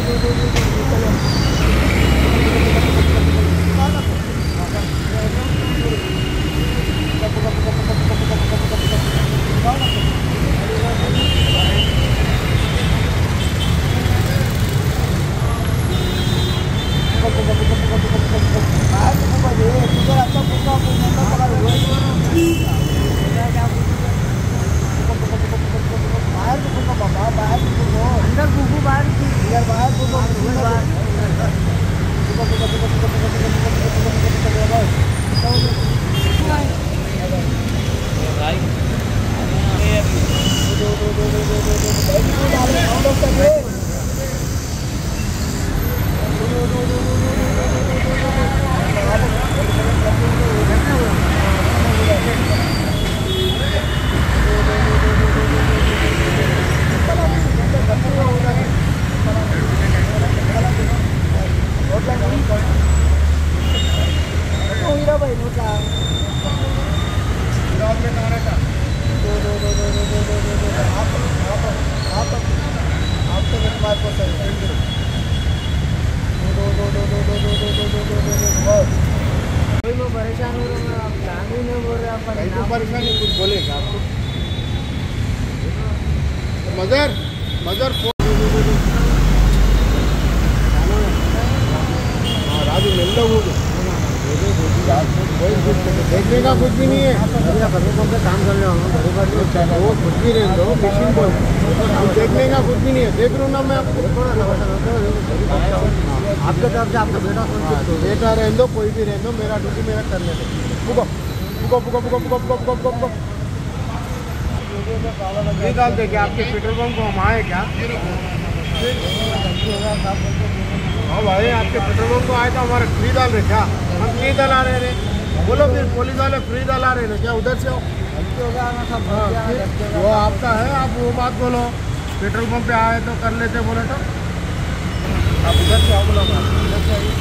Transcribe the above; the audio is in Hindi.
Olha. परेशान हो रहा हूँ कानून में बोलेगा आपको मजर मजर राजू मिल रहा हूँ देखने का कुछ भी नहीं है। पे काम कर रहे हो वो कुछ भी रहने दो मशीन अब देखने का कुछ भी नहीं है। देख रहा हूँ ना मैं आपको। आपके तरफ़ से आपका बेटा हाँ, तो बेटा रहने दो कोई भी रहने दो मेरा ड्यूटी मेरा करने दो पुको पुको पुको ये डालते क्या आपके पेट्रोल पंप को हम आए क्या? हाँ भाई आपके पेट्रोल पंप को आए तो हमारे फ्री डाल रहे क्या? हम फ्री डला रहे रे बोलो फिर पुलिस वाले फ्री डाला रहे क्या उधर से आओ? हाँ, वो आपका है, आप वो बात बोलो। पेट्रोल पंप पे आए तो कर लेते, बोले तो। आप उधर से आओ, बोलो। उधर से आइए